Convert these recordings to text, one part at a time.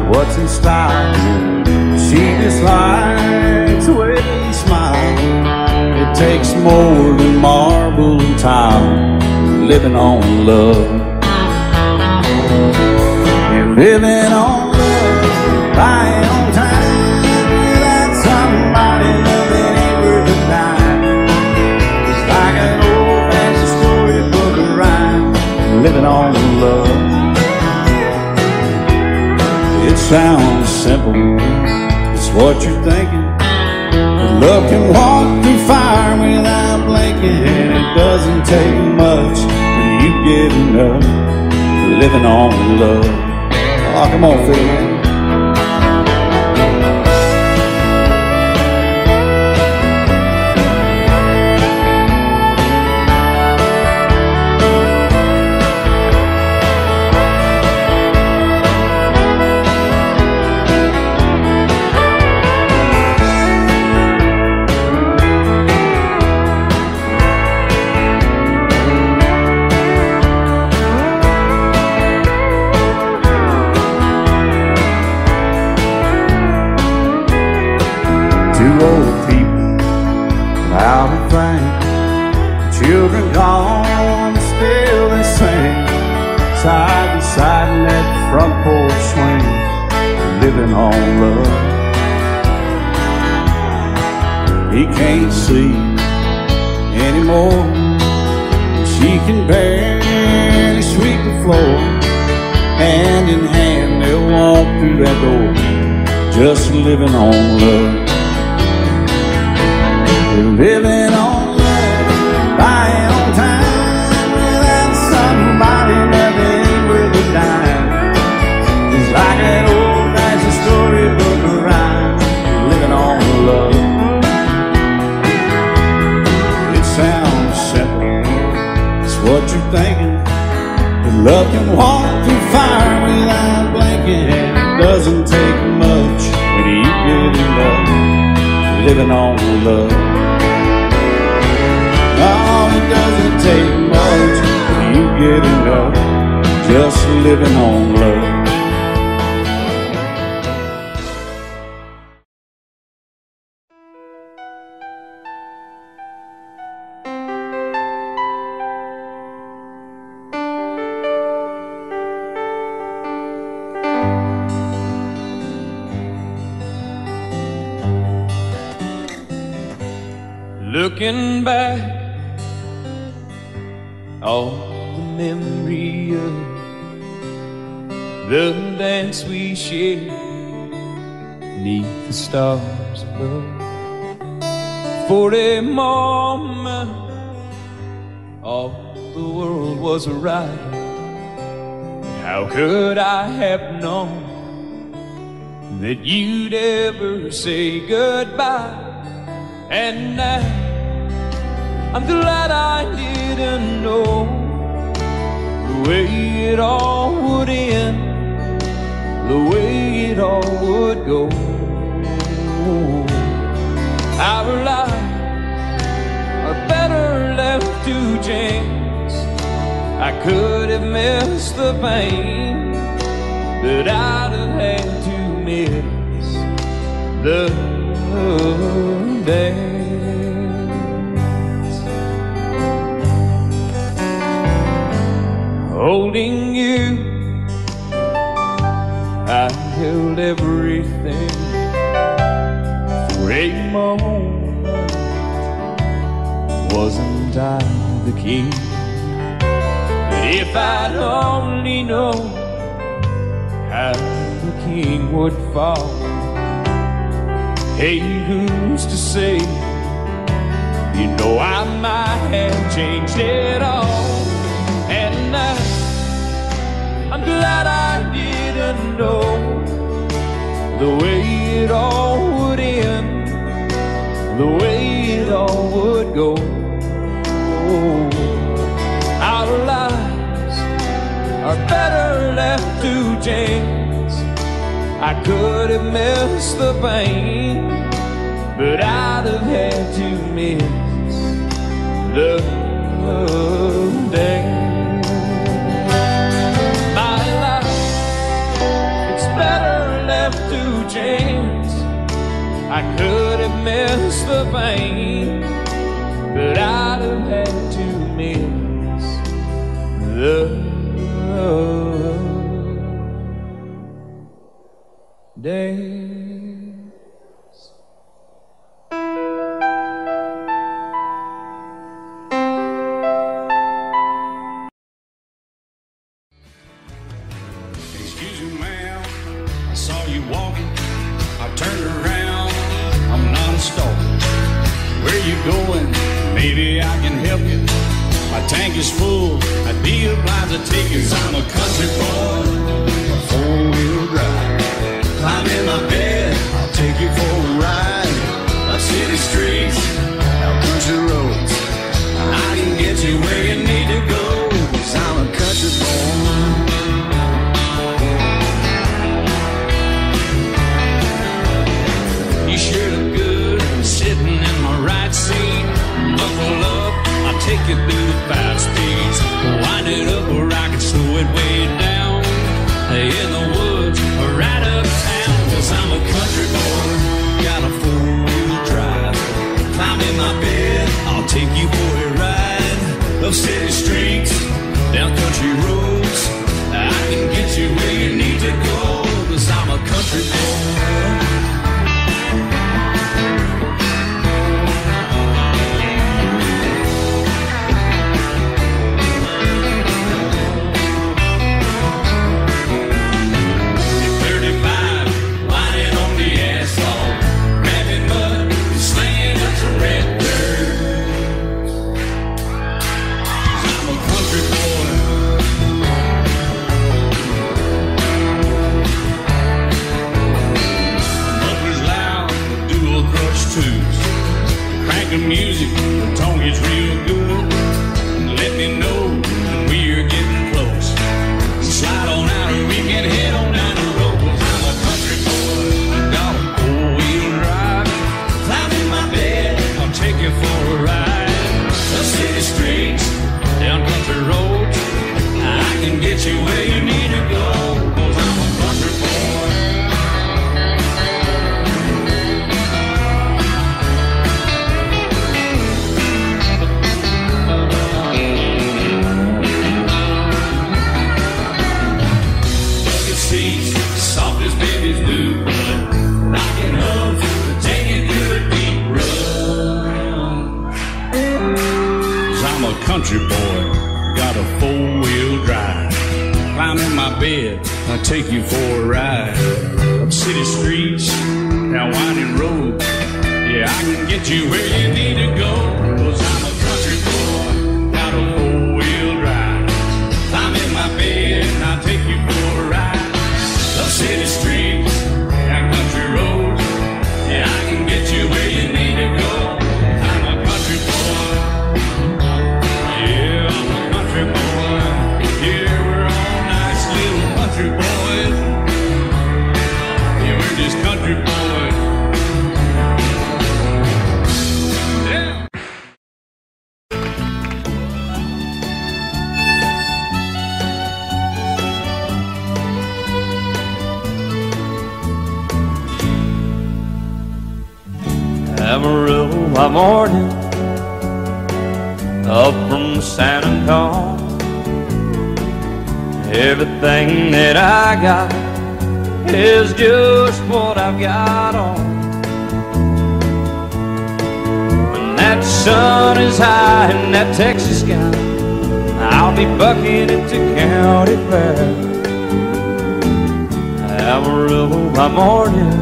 about what's in style. She just likes the way you smile. It takes more than marble and tile, living on love. Living on sounds simple, it's what you're thinking. But love can walk through fire without blinking. It doesn't take much for you giving up, living on love. Oh, come on, Phil. Living on love. He can't see anymore. She can barely sweep the floor. Hand in hand, they'll walk through that door, just living on love. We're living on what you're thinking. But love can walk through fire without blinking. It doesn't take much when you get it up, living on love. No, it doesn't take much when you get enough, just living on love. The stars above. For a moment, all the world was right. How could I have known that you'd ever say goodbye? And now I'm glad I didn't know the way it all would end, the way it all would go. Our lives are better left to chance. I could have missed the pain, but I'd have had to miss the dance. Holding you, I held everything a moment. Wasn't I the king? But if I'd only known how the king would fall. Hey, who's to say? You know I might have changed it all. And I, I'm glad I didn't know the way it all would end, the way it all would go. Our lives are better left to chance. I could have missed the pain, but I'd have had to miss the day. My life, it's better left to chance. I could miss the pain, but I. Texas guy. I'll be bucking into county fair. Amarillo by morning,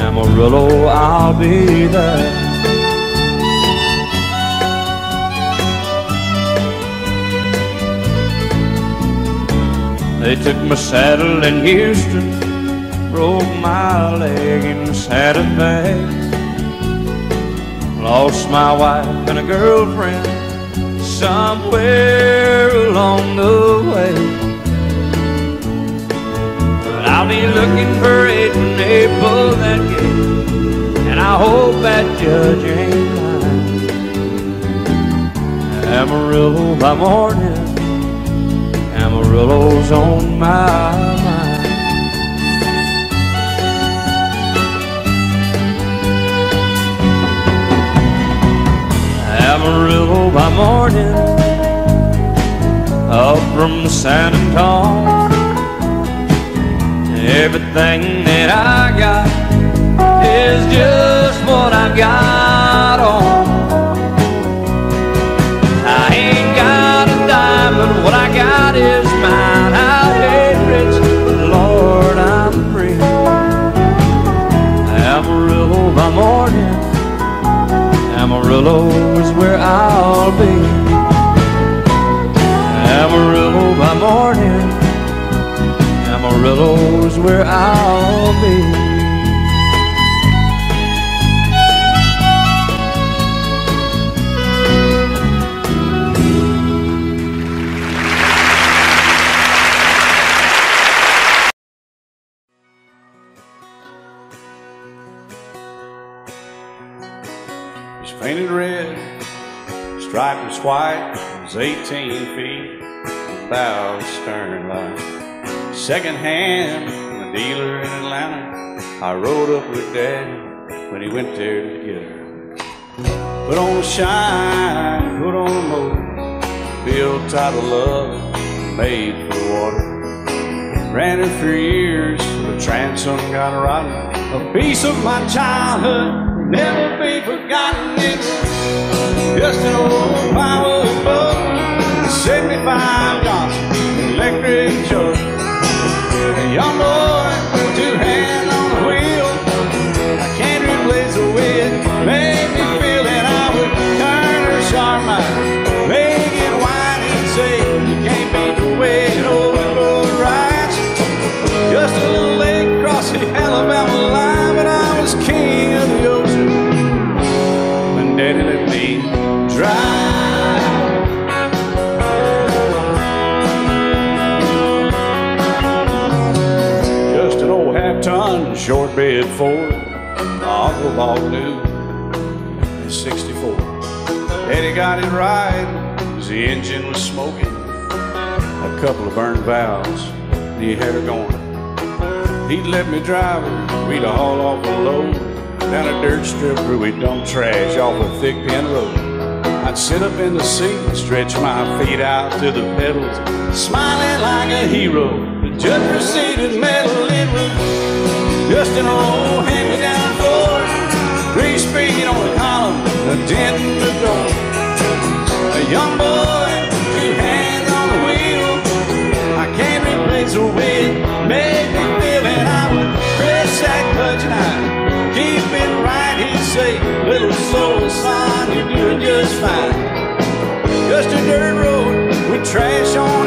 Amarillo, I'll be there. They took my saddle in Houston, broke my leg in Santa Fe. Lost my wife and a girlfriend somewhere along the way. But I'll be looking for it when that gate, and I hope that judge ain't lying. Amarillo by morning, Amarillo's on my mind. Amarillo by morning, up from San Antonio. Everything that I got is just what I got Amarillo is where I'll be. Amarillo by morning, Amarillo is where I'll be. He's painted red, striped was white, was 18 feet, bow stern line. Second hand from a dealer in Atlanta. I rode up with Daddy when he went there to get her. Put on a shine, put on a motor, built out of love, made for water. Ran her for years, the transom got rotten. A piece of my childhood, never. Just an old boat, 75 Johnson, electric. Ford, my uncle bought new in '64. Daddy got it right, 'cause the engine was smoking, a couple of burned valves, he had her going. He'd let me drive her, we'd haul off a load down a dirt strip where we'd dump trash off a thick pin road. I'd sit up in the seat, and stretch my feet out to the pedals, smiling like a hero. The judge proceeded just an old hand-me-down Ford, three speed on the column, a dent in the door. A young boy, two hands on the wheel. I can't replace the way it made me feel, and I would press that clutch and I keep it right. He'd say, "Little slow, son, you're doing just fine." Just a dirt road with trash on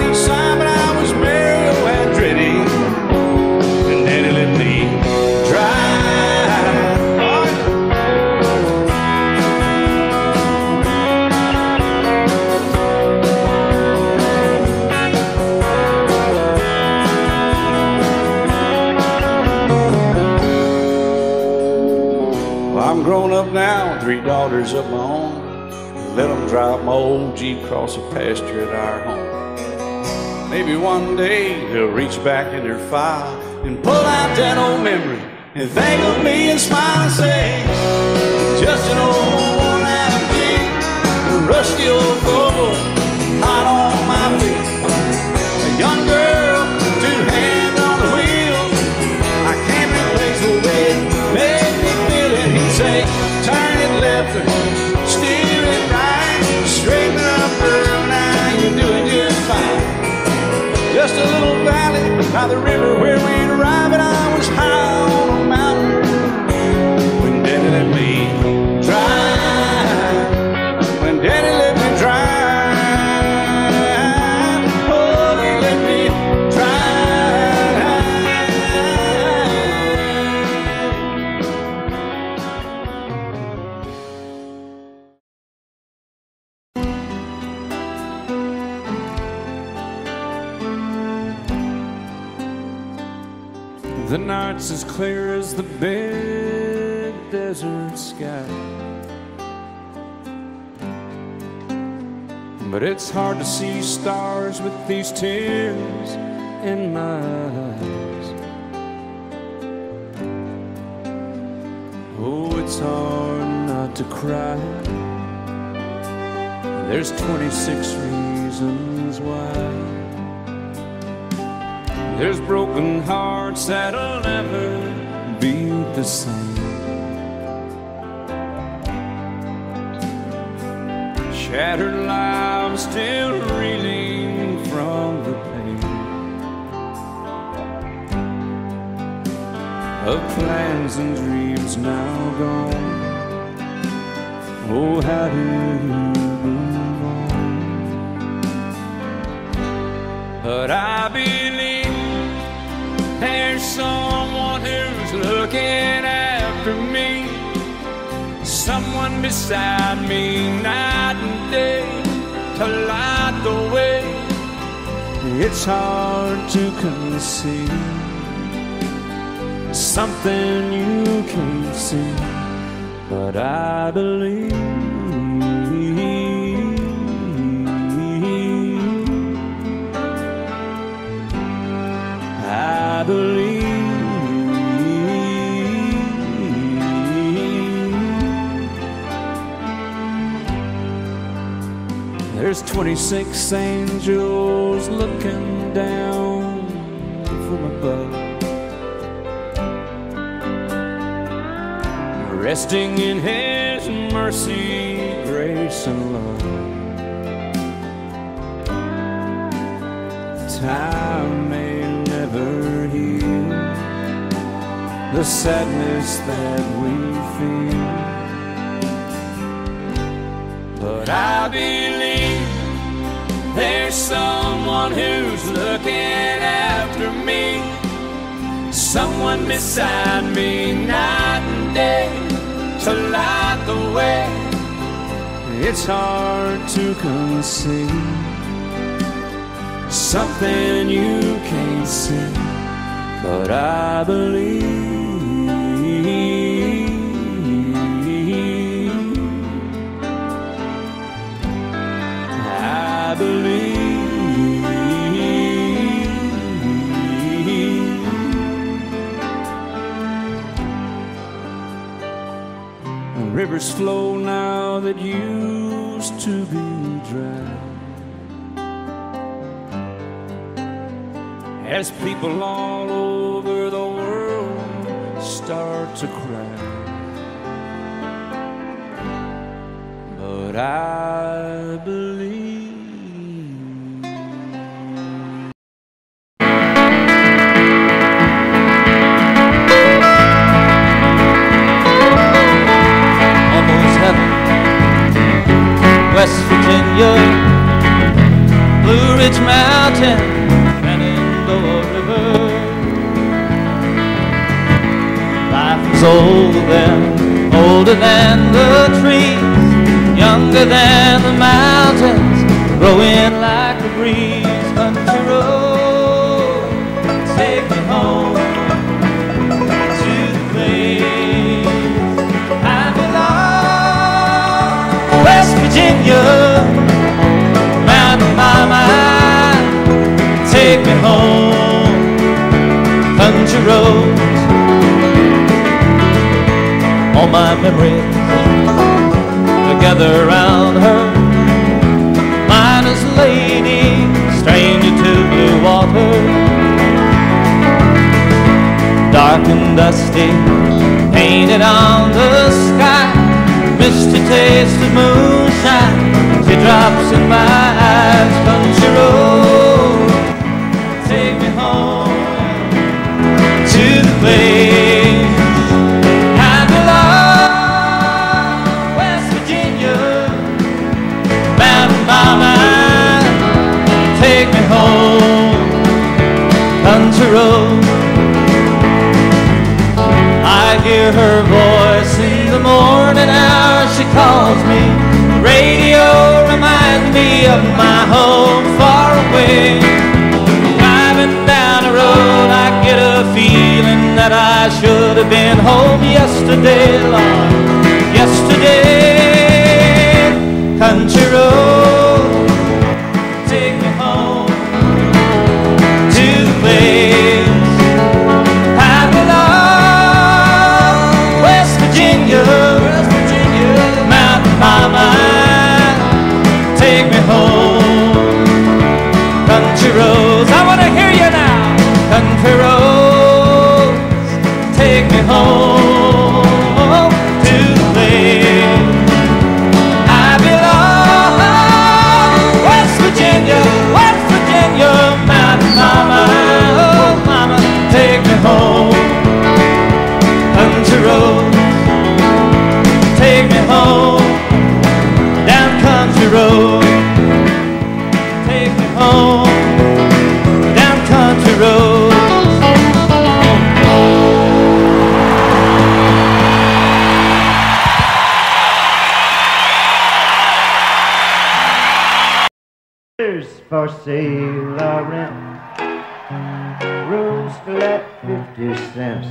three daughters of my own. Let them drive my old Jeep across the pasture at our home. Maybe one day they'll reach back in their file and pull out that old memory and think of me and smile and say, just an old the river where we'd The night's as clear as the big desert sky. But it's hard to see stars with these tears in my eyes. Oh, it's hard not to cry. There's 26 reasons why. There's broken hearts that'll never be the same. Shattered lives still reeling from the pain of plans and dreams now gone. Oh, how do you move on? But I believe someone who's looking after me someone beside me night and day to light the way. It's hard to conceive something you can't see, but I believe. I believe. There's 26 angels looking down from above, resting in His mercy, grace, and love. Time may never heal the sadness that we feel. But I believe there's someone who's looking after me. Someone beside me night and day to light the way. It's hard to conceive something you can't see, but I believe. Rivers flow now that used to be dry. As people all over the world start to cry. But I Life older than, older than the trees, younger than the mountains, growing like a breeze. Country road, take me home to the place I belong. West Virginia, Mountain Mama, take me home. Country roads, all my memories together around her. Miner's lady, stranger to blue water dark and dusty, painted on the sky. Misty taste of moonshine, of my home far away. Driving down the road, I get a feeling that I should have been home yesterday, Lord. For sale or rent. Rooms to let 50 cents.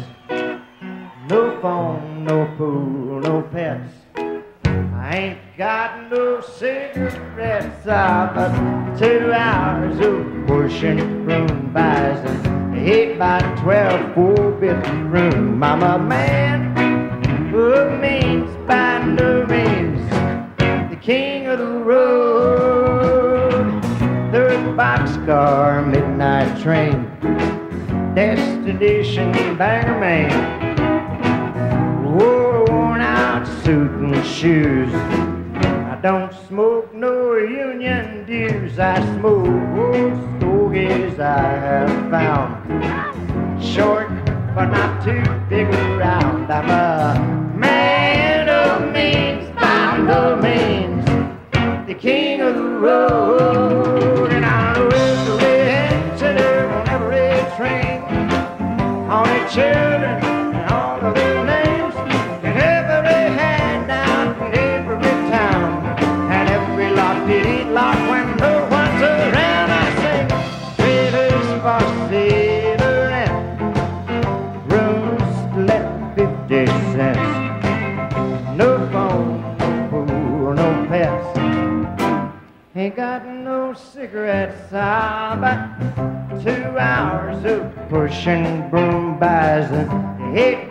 No phone, no pool, no pets. I ain't got no cigarettes. I've got two hours of pushing broom buys an eight by twelve four bedroom. I'm a man who means by no means the king of the road. Boxcar, midnight train, destination Bangor, Maine. Whoa, worn out suit and shoes. I don't smoke no union dues. I smoke old stogies I have found. Short, but not too big around. I'm a man of means, by no means, the king of the road. Pushing broom buys an eight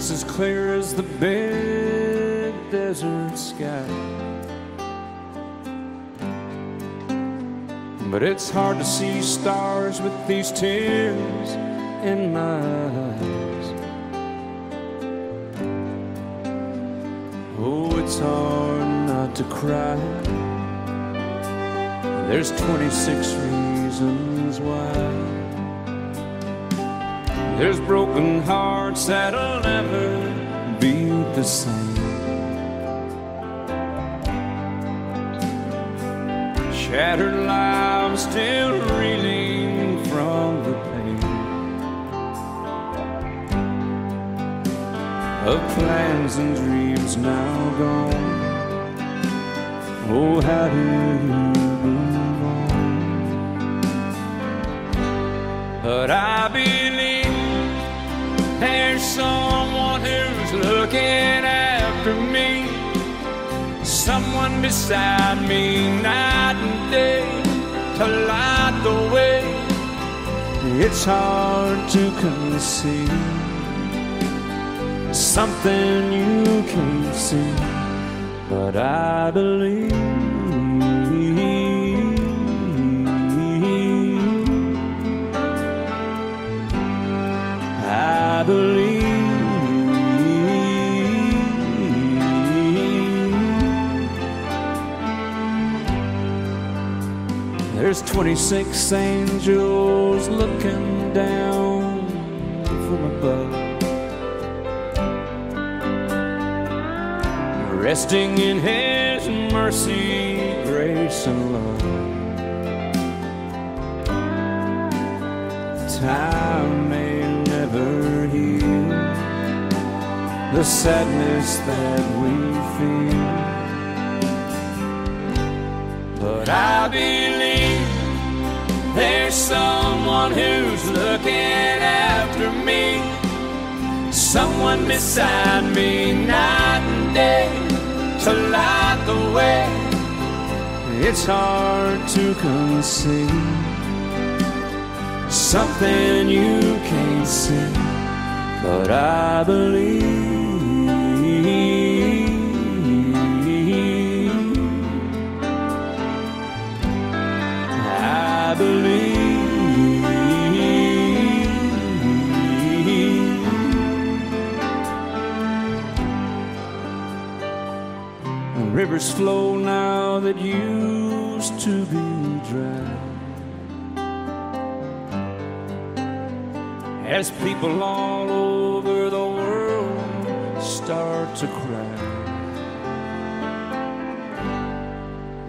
Night's as clear as the big desert sky. But it's hard to see stars with these tears in my eyes. Oh, it's hard not to cry. There's 26 reasons why. There's broken hearts that'll never be the same. Shattered lives still reeling from the pain of plans and dreams now gone. Oh, how do you move on? But I believe there's someone who's looking after me. someone beside me night and day to light the way. It's hard to conceive something you can't see, but I believe. 26 angels looking down from above, resting in His mercy, grace, and love. Time may never heal the sadness that we feel, but I believe there's someone who's looking after me, someone beside me night and day to light the way. It's hard to conceive something you can't see, but I believe. Rivers flow now that used to be dry. as people all over the world start to cry.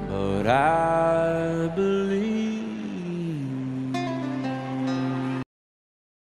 But I believe.